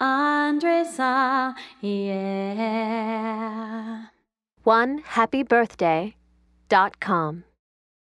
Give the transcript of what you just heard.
Andresa, yeah. One happy birthday dot com.